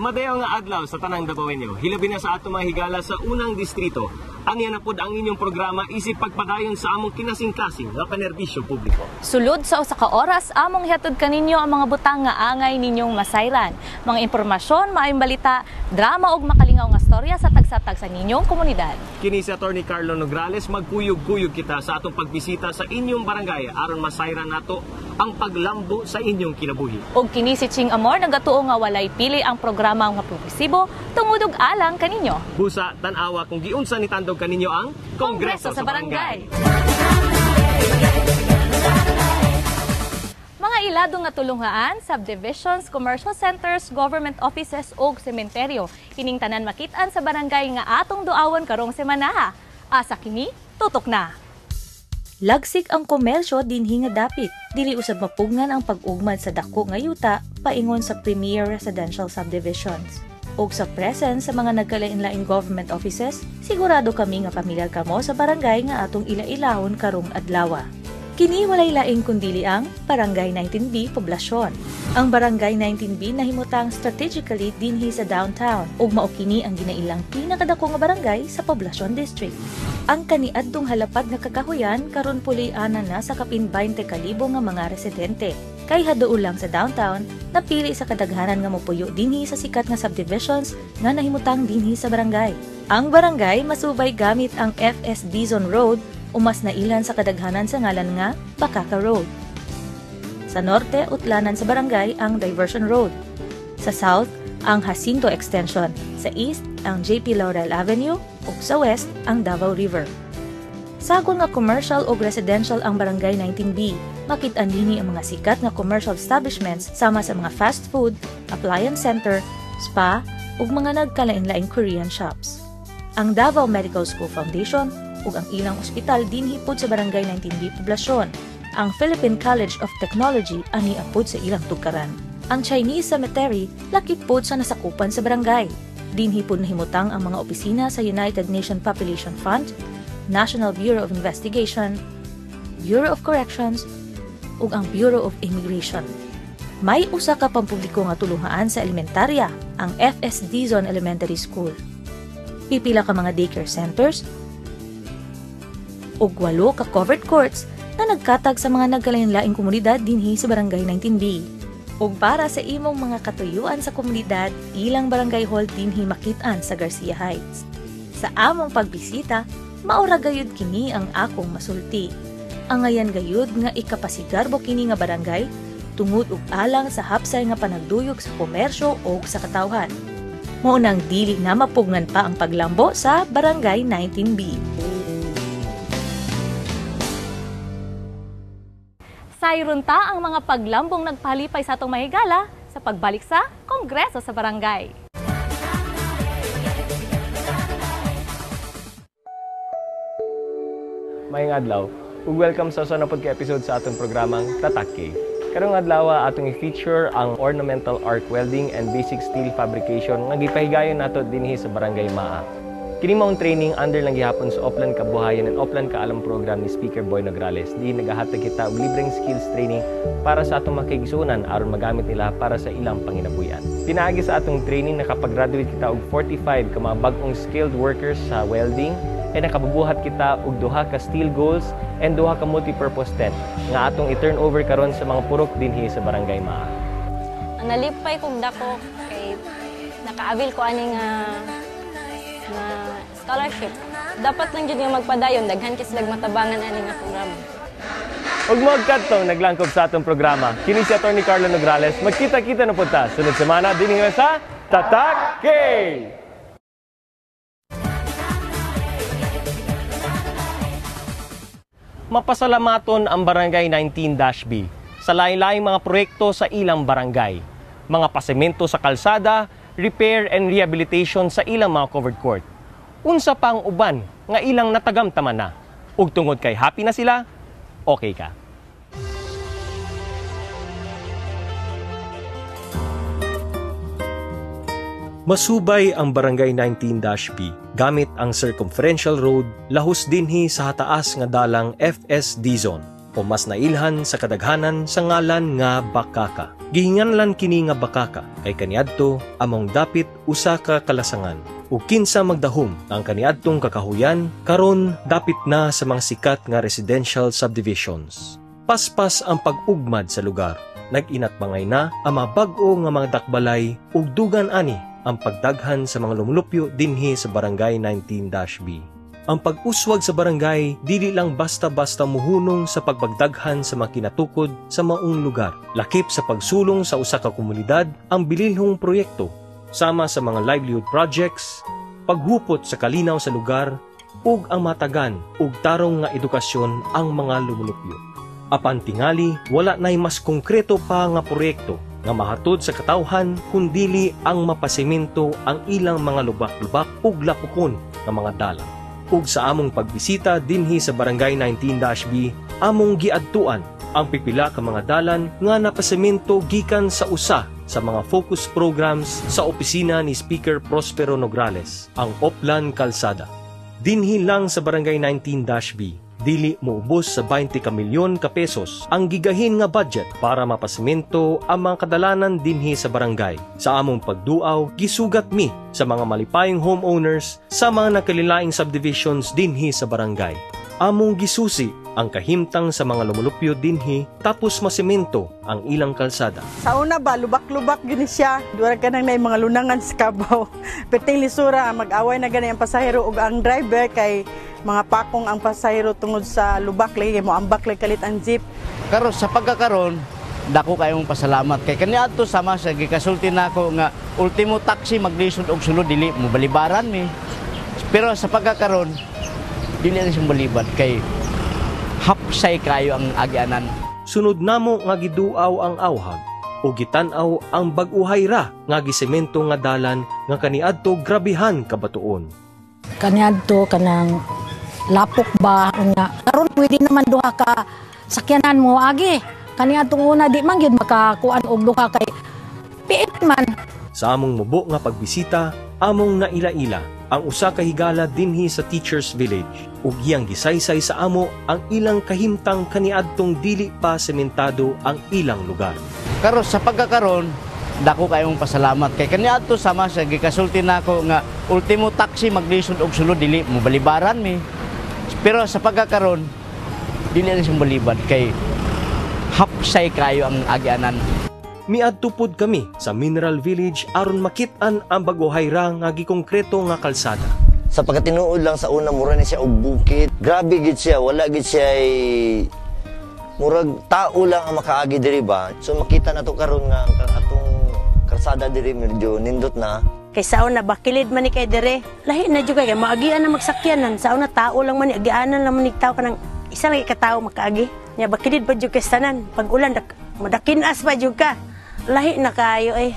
Madayo nga adlaw sa tanang Datawenyo. Hilabi na sa ato mga higala sa unang distrito. Ang yan na pod ang inyong programa isip pagpadayon sa among kinasing-kasing nga panerbisyo publiko. Sulod sa usa ka oras among hihatod kaninyo ang mga butang nga angay ninyong masayran. Mga impormasyon, maayong balita, drama ug makalingaw nga storya sa tagsatag sa ninyong komunidad. Kini si Attorney Carlo Nograles magkuyog-kuyog kita sa atong pagbisita sa inyong barangay aron masayran nato ang paglambo sa inyong kinabuhi. Ug kini si Ching Amor nagatuo nga walay pili ang programa nga progresibo tungod og alang kaninyo. Busa tan-awa kung giunsa ni tandog kaninyo ang Kongreso sa Barangay. Mga ilado nga tulungaan, subdivisions, commercial centers, government offices ug sementeryo. Kining tanan makitaan sa barangay nga atong duawon karong semana. Asa kini tutok na. Lagsik ang komersyo dinhi nga dapit. Dili usab mapugnan ang pag-ugmad sa dako nga yuta paingon sa premier residential subdivisions. Og sa presence sa mga nagkalain-laing government offices, sigurado kami nga pamilyar kamo sa barangay nga atong ila-ilahon karong adlaw. Kini walay laing kundili ang Barangay 19B Poblasyon. Ang Barangay 19B nahimutang strategically dinhi sa downtown ug mao kini ang ginailang pinakadako nga barangay sa Poblasyon District. Ang kaniadtong halapad nga kakahuyan karon pulianan na sa kapin 20 kalibo nga mga residente. Kay haduol lang sa downtown, napili sa kadaghanan nga mopuyo dinhi sa sikat nga subdivisions nga nahimutang dinhi sa barangay. Ang barangay masubay gamit ang FSD Zone Road umas na ilan sa kadaghanan sa ngalan nga Bakaka Road. Sa norte, utlanan sa barangay ang Diversion Road. Sa south, ang Jacinto Extension. Sa east, ang JP Laurel Avenue ug sa west, ang Davao River. Sagol nga commercial o residential ang barangay 19B. Makit-an dinhi ang mga sikat nga commercial establishments sama sa mga fast food, appliance center, spa ug mga nagkalain-laing Korean shops. Ang Davao Medical School Foundation ug ang ilang ospital dinhi pod sa barangay 19B poblasyon. Ang Philippine College of Technology ani apod sa ilang tukaran. Ang Chinese Cemetery lakip pod sa nasakupan sa barangay. Dinhi pod nahimutang ang mga opisina sa United Nations Population Fund, National Bureau of Investigation, Bureau of Corrections, ug ang Bureau of Immigration. May usa ka pampubliko nga tulungaan sa elementarya, ang FSD Zone Elementary School. Pipila ka mga daycare centers ug walo ka covered courts na nagkatag sa mga nagkalain-laing komunidad dinhi sa Barangay 19B. Ug para sa imong mga katuyuan sa komunidad, ilang barangay hall dinhi makitaan sa Garcia Heights. Sa among pagbisita, maura gayud kini ang akong masulti. Ang ayan gayud nga ikapasigarbo kini nga barangay tungod ug alang sa hapsay nga panagduyok sa komersyo o sa katawhan. Mao nang dili na mapugnan pa ang paglambo sa Barangay 19B. Sayron ta ang mga paglambong nagpalipay sa atong mahigala sa pagbalik sa Kongreso sa Barangay. Mayong adlaw, ug welcome sa usa ka episode sa atong programang Tatak Cave. Karong adlaw atong i-feature ang ornamental arc welding and basic steel fabrication nga gipahigayon nato dinhi sa Barangay Maa. Kini maong training under lang gihapon sa Oplan Kabuhayan and Oplan Kaalam program ni Speaker Boy Nograles. Di nagahatag kita og libreng skills training para sa atong makigsunan aron magamit nila para sa ilang panginabuyan. Pinaagi sa atong training nakapag-graduate kita og 45 ka mga bag-ong skilled workers sa welding ay nakabubuhat kita og duha ka steel goals and duha ka multi-purpose tent nga atong i-turn over karon sa mga purok dinhi sa Barangay Maa. Ang nalipay kong dako kay nakaabil ko ani nga nga scholarship. Dapat lang jud nga magpadayon daghan kay sila matabangan ani nga programa. Ug magkadtong naglangkob sa atong programa. Kini si Attorney Carlo Nograles. Magkita-kita na punta sunod semana dinhi sa Tatak K. Mapasalamaton ang Barangay 19-B sa lain-laing mga proyekto sa ilang barangay. Mga pasemento sa kalsada, repair and rehabilitation sa ilang mga covered court. Unsa pa ang uban nga ilang natagamtaman na. Ug tungod kay happy na sila, okay ka. Masubay ang Barangay 19-B gamit ang circumferential road lahus dinhi sa hataas nga dalang FSD zone. o mas nailhan sa kadaghanan sa ngalan nga Bakaka. Gihinganlan kini nga Bakaka kay kaniadto among dapit usa ka kalasangan ug kinsa magdahom ang kaniadtong kakahuyan karon dapit na sa mga sikat nga residential subdivisions. Paspas ang pag-ugmad sa lugar. Nag-inat na ang mga bag-o nga mga dakbalay ug dugan ani ang pagdaghan sa mga lumulupyo dinhi sa barangay 19-B. Ang pag-uswag sa barangay dili lang basta-basta muhunong sa pagpagdaghan sa mga kinatukod sa maong lugar. Lakip sa pagsulong sa usa ka komunidad ang bililhong proyekto sama sa mga livelihood projects, paghupot sa kalinaw sa lugar, ug ang matagan ug tarong nga edukasyon ang mga lumulupyo. Apan tingali, wala nay mas konkreto pa nga proyekto nga mahatod sa katawhan kundili ang mapasemento ang ilang mga lubak-lubak ug lapukon nga mga dalan. Ug sa among pagbisita dinhi sa Barangay 19-B, among giadtuan ang pipila ka mga dalan nga napasemento gikan sa usa sa mga focus programs sa opisina ni Speaker Prospero Nograles, ang Oplan Kalsada. Dinhi lang sa Barangay 19-B, dili moubos sa 20 ka milyon ka pesos ang gigahin nga budget para mapasemento ang mga kadalanan dinhi sa barangay. Sa among pagduaw, gisugat mi sa mga malipayong homeowners sa mga nakalilaing subdivisions dinhi sa barangay. Among gisusi ang kahimtang sa mga lumulupyo dinhi tapos masemento ang ilang kalsada. Sa una ba, lubak-lubak gini siya. Duwara ka nang na mga lunangan sa kabaw. Perting lisura, mag-away na gani ang pasahero ug ang driver kay mga pakong ang pasahero tungod sa lubak lagi mo ambak lagi kalit ang jeep. karon sa pagkakaron dako kayong pasalamat kay kaniadto sama sa gikasulti nako nga ultimo taxi maglisod og sulod dili mo balibaran mi pero sa pagkakaron dili na siyang balibad kay hapsay kayo ang agyanan. Sunod namo nga giduaw ang awhag o gitan-aw ang bag-uhay ra nga gisemento nga dalan nga kaniadto grabihan kabatuon. kaniadto kanang lapok ba? Nga karon pwede naman duha ka sakyanan mo agi. Kaniadtong una di man gyud makakuan og duha kay piit man. Sa among mubo nga pagbisita, among naila-ila ang usa ka higala dinhi sa Teachers Village ug iyang gisaysay sa amo ang ilang kahimtang kaniadtong dili pa sementado ang ilang lugar. karon sa pagkakaron dako kayong pasalamat. Kay kaniadto sama sa gikasulti nako nga ultimo taxi maglisod og sulod dili mo balibaran mi. Pero sa pagkakaron dili siyang balibad kay hapsay kayo ang agyanan Miadto pod kami sa Mineral Village aron makit-an ang baguhay ra nga gikongkreto nga kalsada. sa pagkatinuod lang sa una mura ni siya og bukid grabe gid siya wala gid siya ay murag tao lang ang makaagi diri ba so makita na to karon nga ang atong karsada diri medyo nindot na Kay sao na bakilid man ni kay dire. Lahi na jud kay maagian na magsakyanan. Sao na tao lang man ni agianan lang man ni tao kanang isa lagi ka tao makaagi. Nya bakilid pa jud kay tanan. Pag ulan dak madakinas pa jud ka. Lahi na kayo eh.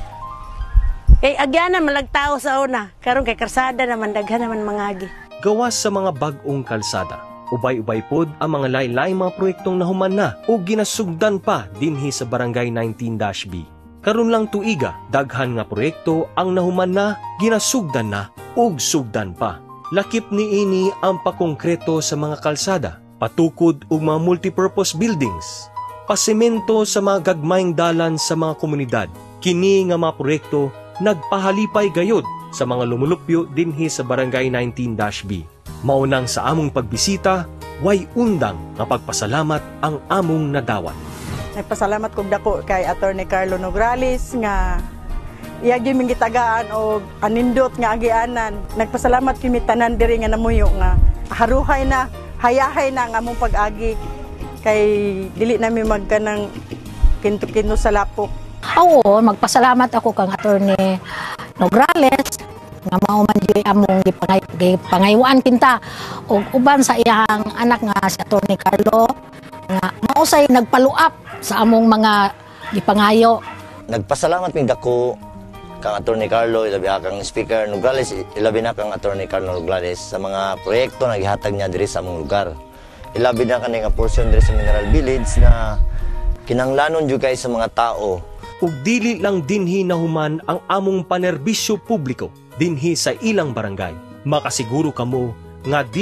Kay agianan malag tao sa una. Karon kay karsada naman daghan naman mangagi. gawas sa mga bag-ong kalsada. Ubay-ubay pod ang mga lain-laing mga proyektong nahuman na o ginasugdan pa dinhi sa Barangay 19-B. Karon lang tuiga, daghan nga proyekto ang nahuman na, ginasugdan na, ug sugdan pa. Lakip ni ini ang pakongkreto sa mga kalsada, patukod ug mga multipurpose buildings, pasemento sa mga gagmayng dalan sa mga komunidad. Kini nga mga proyekto nagpahalipay gayod sa mga lumulupyo dinhi sa Barangay 19-B. Maunang sa among pagbisita, way undang nga pagpasalamat ang among nadawat. Nagpasalamat kog dako kay Attorney Carlo Nograles nga iya gyud ming gitagaan og anindot nga agianan. Nagpasalamat kami tanan diri nga namuyo nga haruhay na, hayahay na nga among pag-agi kay dili nami magkanang kinto-kinto sa lapok. Oo, magpasalamat ako kang attorney Nograles nga mao man di among gipangay, gipangayuan kinta. Og uban sa iyang anak nga si attorney Carlo nga mao say nagpaluap sa among mga gipangayo. Nagpasalamat mi dako kang Attorney Carlo ilabi na kang Speaker Nograles ilabi na kang Attorney Carlo Nograles sa mga proyekto na gihatag niya diri sa among lugar ilabi na kani nga portion diri sa Mineral Village na kinanglanon jud kay sa mga tao ug dili lang dinhi nahuman ang among panerbisyo publiko dinhi sa ilang barangay. Makasiguro kamo nga di